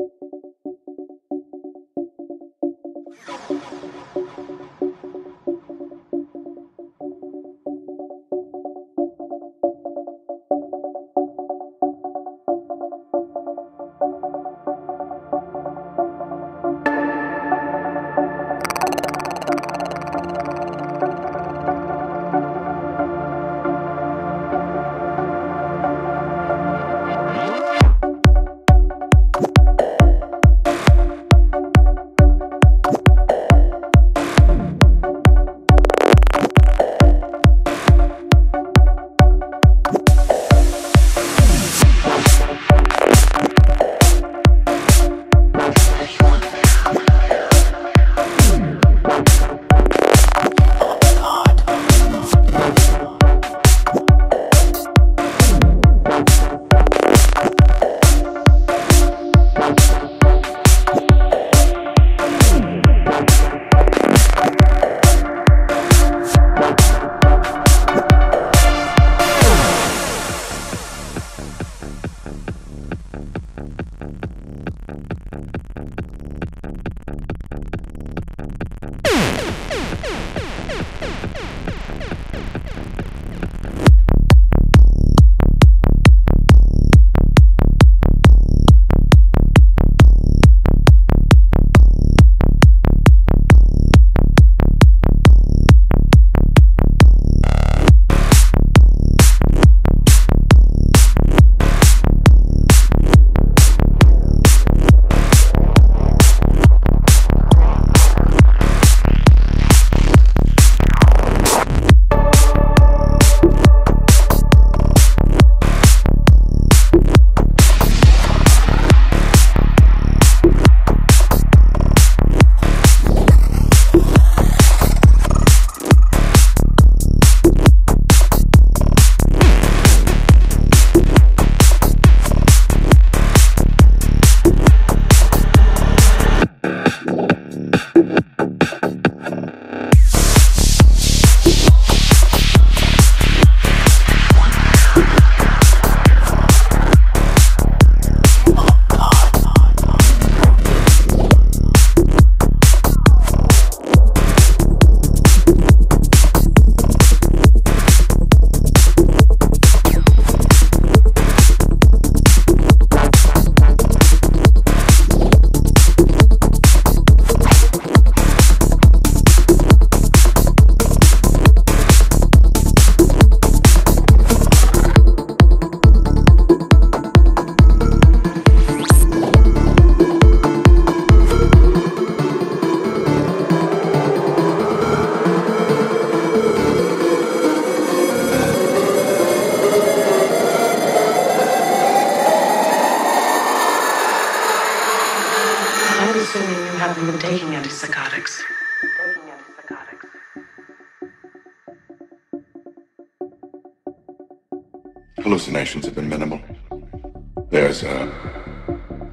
you Hallucinations have been minimal. There's uh,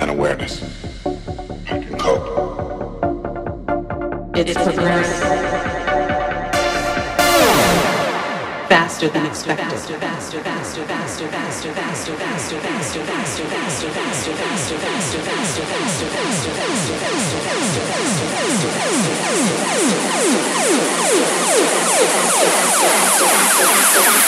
an awareness. I can cope. It's progressed. Faster than expected.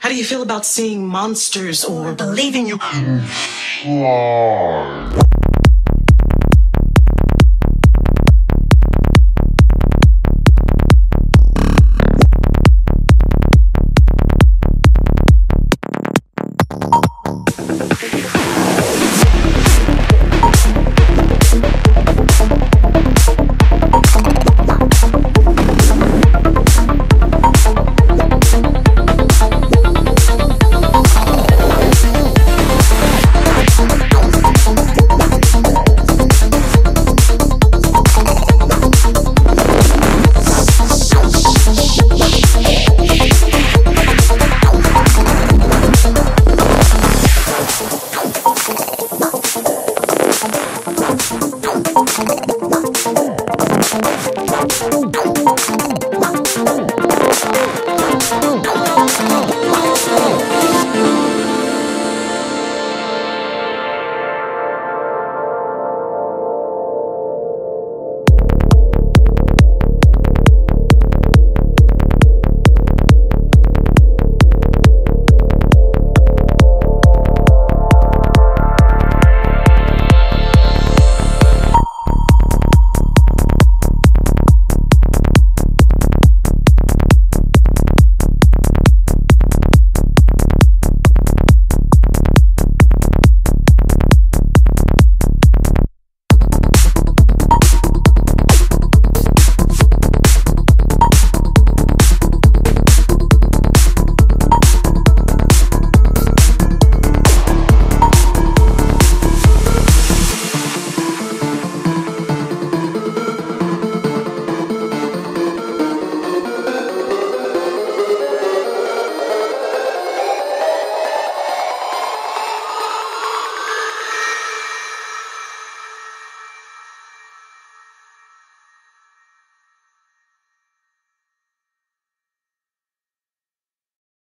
How do you feel about seeing monsters or believing you?